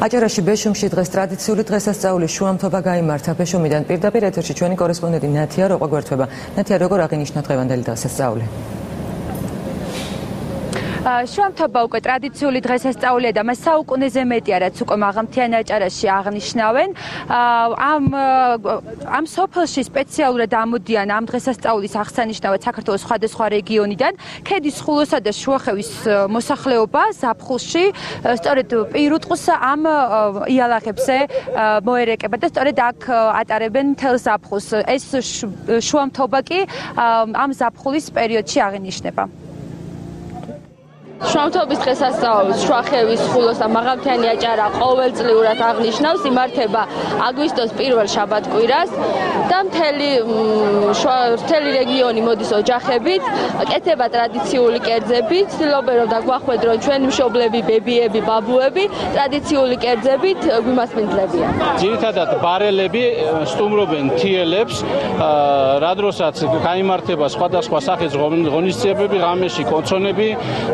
აჭარაში ბეშუმში დღეს ტრადიციული დღესასწაული შუამთობა გამართა ბეშუმიდან პირდაპირ ეთერში ჩვენი კორესპონდენტი ნათია როყვა გვერდება? ნათია როგორ აღინიშნა დღევანდელი დღესასწაული შუამთობა უკვე ტრადიციული დღესასწაულია და მას საუკუნეზე მეტია რაც უკვე მაღალმთიან აჭარაში აღნიშნავენ. ამ ამ სოფელში სპეციალურად ამოდიან ამ დღესასწაულის აღსანიშნავად საქართველოს სხვადასხვა რეგიონიდან. ქედის ხულოსა და შუახევის მოსახლეობა ზაფხულში სწორედ პირუტყუს ამ იალაღებზე მოერეკება და სწორედ აქ ატარებენ მთელ ზაფხულს. ეს შუამთობა კი ამ ზაფხულის პერიოდში აღინიშნება შავთობის დღესასწაულს შუახევის ხულოს და მაღალმთიანი აჭარა ყოველწლიურად აღნიშნავს იმართება აგვისტოს პირველ შაბათ-კვირას და მთელი მთელი რეგიონი მოდის ოჯახებით. კეთება ტრადიციული კერძები ცდილობენ რომ დაგვახვედრონ ჩვენი მშობლები ბებიები ბაბუები. ტრადიციული კერძებით გვიმასპინძლებიან ძირითადად ბარელები სტუმრობენ თიელებს რა დროსაც გამართება სხვადასხვა სახის ღონისძიებები ღამეში კონცონები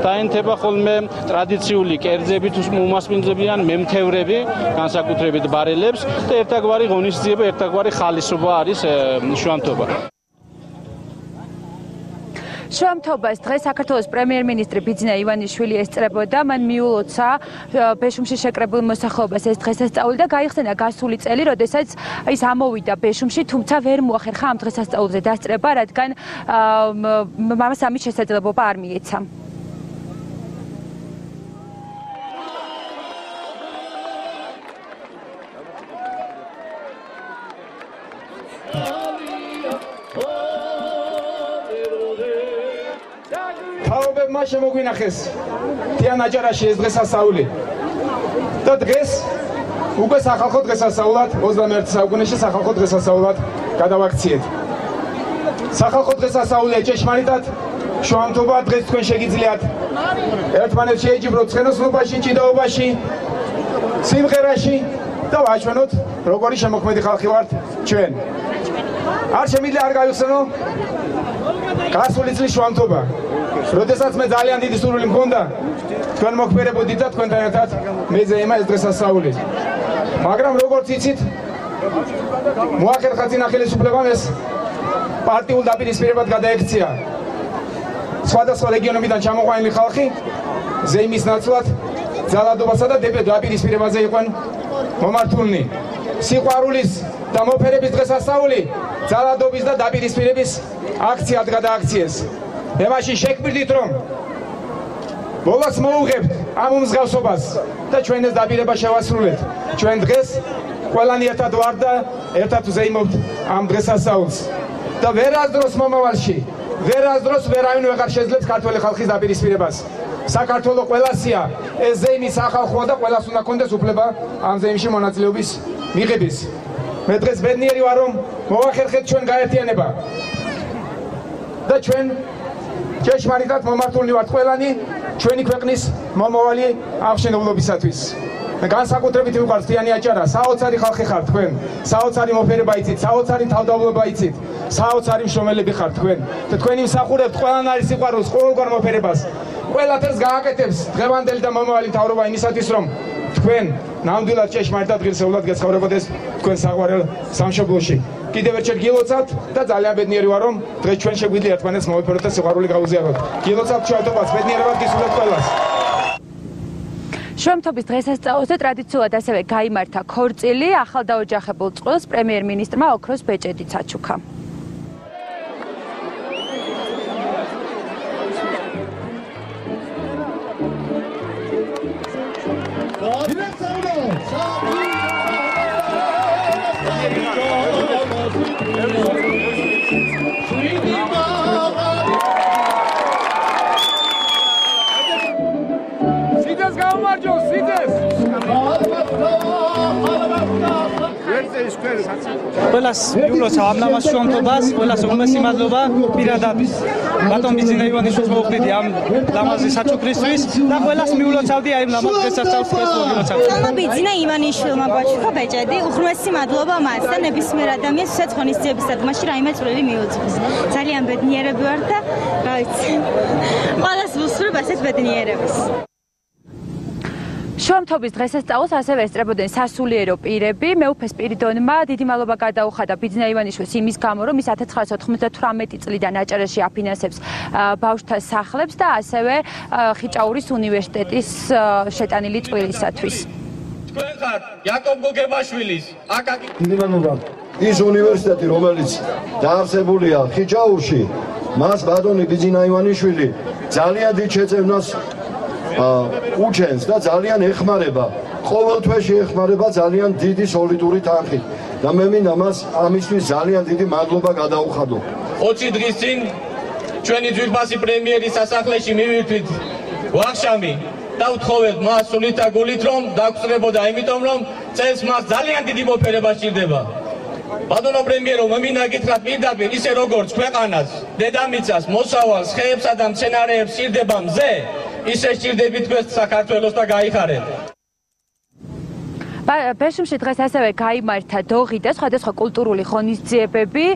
და ენ იქნება ხოლმე ტრადიციული კერძებით უმასპინძლებიან მემთევრები, განსაკუთრებით ბარელებს და ერთაგვარი ღონისძიება, ერთაგვარი ხალისობა არის შუამთობა. შუამთობას დღეს საქართველოს პრემიერ-მინისტრი ბიძინა ივანიშვილი ესწრებოდა, მან მიულოცა ბეშუმში შეკრებულ მოსახლეობას ეს დღესასწაული და გაიხსენა გასული წელი, როდესაც ის ამოვიდა ბეშუმში, თუმცა ვერ მოახერხა ამ დღესასწაულზე დასწრება, რადგან მამას ამის შესაძლებლობა არ მიეცა. თაობებმა შემოგვინახეს. თიან აჭარაში ეს დღესასწაული და დღეს უკვე სახალხო დღესასწაულად 21 საუკუნეში სახალხო დღესასწაულად გადავაქციეთ. სახალხო დღესასწაულია ჭეშმარიტად შუამთობა დღეს თქვენ შეგიძლიათ. ერთმანეთს შეეჯიბროთ ცხენოსნობაში ჭიდაობაში სიმღერაში და ვაჩვენოთ როგორი შემოქმედი ხალხი ვართ ჩვენ. არ შემიძლია არ გავიხსენო. გასული წლის შუამთობა როდესაც მე ძალიან დიდი სურვილი მქონდა თქვენ მოქმერებოდით და თქვენთან ერთად მეზე ემა ეს დღესასწაული მაგრამ როგორც იცით მოახერხა წინა ხელისუფლებამ ეს პარტიულ დაპირისპირებად გადაექცია. სხვადასხვა რეგიონებიდან ჩამოყვანილი ხალხი ზეიმის ნაცვლად ძალადობასა და დაპირისპირებაზე იყვნენ მომართულნი. სიყვარულის და მოფერების დღესასწაული ძალადობის და დაპირისპირების აქციად გადააქციეს. მე მაშინ შეგვიძლით რომ ბოლოს მოუღებთ ამ უმსგავსობას და ჩვენ ეს დაპირება შევასრულეთ. ჩვენ დღეს ყველანი ერთად ვარ და ერთად ვზეიმობთ ამ დღესასწაულს. და ვერასდროს მომავალში, ვერასდროს ვერავინ ვეღარ შეძლებს ქართული ხალხის დაპირისპირებას. საქართველოს ყველასია ეს ზეიმის ახალხოა და ყველას უნდა კონდეს უფლება ამ ზეიმში მონაწილეობის მიღების. მე დღეს ბედნიერი ვარ რომ მოახერხეთ ჩვენ გაერთიანება და ჩვენ ჭეშმარიტად მომართულნი ვართ ყველანი ჩვენი ქვეყნის მომავალი აღშენებლობისათვის განსაკუთრებით მიყვარს თიანი აჭარა. საოცარი ხალხი ხართ თქვენ. საოცარი მოფერება იცით საოცარი თავდავალობა იცით საოცარი მშრომელები ხართ თქვენ. და თქვენი მსახურებთ ყველან არის სიყვარულს ყოველგვარ მოფერებას. ყველაფერს გააკეთებს დღევანდელი და მომავალი თავრობა იმისათვის რომ თქვენ ნამდვილად ჭეშმარიტად ღირსეულად გეცხოვრებოდეს თქვენ საყვარელ სამშობლოში. კიდევ ერთხელ გილოცავთ და ძალიან ბედნიერი ვარ რომ დღეს ჩვენ შეგვიძლია ერთმანეთს მოვიფეროთ და სიყვარული გავუზიაროთ. გილოცავთ ჩვენთობას ბედნიერებას გისურვებთ ყველას. შრომთობის დღესასწაულზე ტრადიციულად ასევე გამართა ქორწილი ახალდაოჯახებულ წყვილს პრემიერ-მინისტრმა ოქროს ბეჭედიც აჩუქა. Thank you. ყველას მიულოცა ამ ნამას შუამთობას, ყველას უმეტესი მადლობა პირადად ბატონ ბიძინა ივანიშვილს მოვხდიდი ამ ლამაზი საჩუქრისთვის და ყველას მიულოცავდი აი ლამაზ გასასწაულს ყველას მოგილოცავდი. ბატონ ბიძინა ივანიშვილმა ბაჩქო ბეჭედი, უხრმესი მადლობა მას და ნებისმიერ ადამიანს, ვისაც ღონისძიების დადგმაში რაიმე წვლილი მიუძღვის. ძალიან ბედნიერები ვარ და რა ვიცი. ყველას ვუსურვებ ასეთ ბედნიერებას. შუამთობის დღესასწაულს ასევე ესწრებოდნენ სასულიერო პირები. მეუფე სპირიდონმა დიდი მადლობა გადაუხადა ბიძინა ივანიშვილს იმის გამო, რომ ის 1998 წლიდან აჭარაში აფინანსებს ბავშვთა სახლებს და ასევე ხიჭაურის უნივერსიტეტის შეტანილი წვლილისათვის. თქვენ ხართ იაკობ გოგებაშვილის აკაკი დიდი მადლობა. ის უნივერსიტეტი, რომელიც დაარსებულია ხიჭაურში, მას ბატონი ბიძინა ივანიშვილი ძალიან დიდ შეწევნას უჩენს და ძალიან ეხმარება. ყოველ თვეში ეხმარება ძალიან დიდი სოლიდური თანხით. და მე მინდა მას ამისთვის ძალიან დიდი მადლობა გადაუხადო. 20 დღის წინ ჩვენი ძვირფასი პრემიერის სასახლეში მივირთვით ვახშამი და ვთხოვეთ მას სულით და გულით რომ დაგწრებოდა, იმიტომ რომ წელს მას ძალიან დიდი მოფერება სჭირდება. ბატონო პრემიერო, მე მინდა გითხრათ პირდაპირ ისე როგორც ქვეყანას, დედამიწას, მოსავალს, ხეებსა და მცენარეებს სჭირდება მზე, ისე სჭირდებით თქვენ საქართველოს და გაიხარეთ. ბეშუმში დღეს ასევე გამართა დოღი და სხვადასხვა კულტურული ღონისძიებები,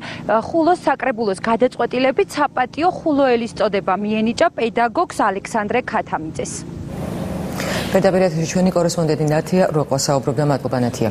ხულოს საკრებულოს გადაწყვეტილებით საპატიო ხულოელის წოდება მიენიჭა პედაგოგს ალექსანდრე ქათამიძეს. პედაგოგიათში ჩვენი კორესპონდენტი ნათია როყვა საუბრობდა მადლობა ნათია